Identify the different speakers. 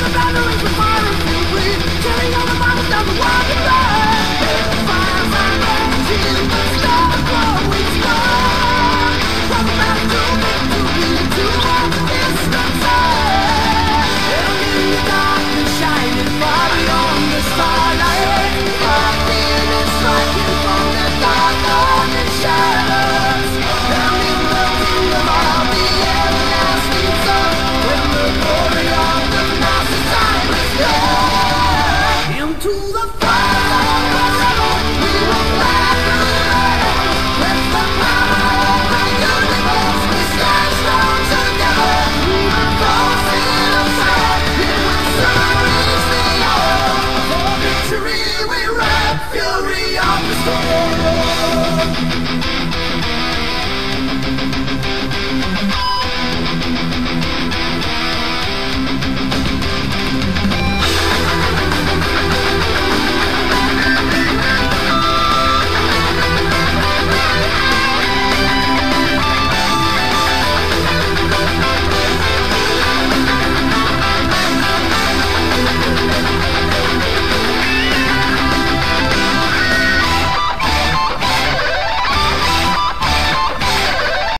Speaker 1: the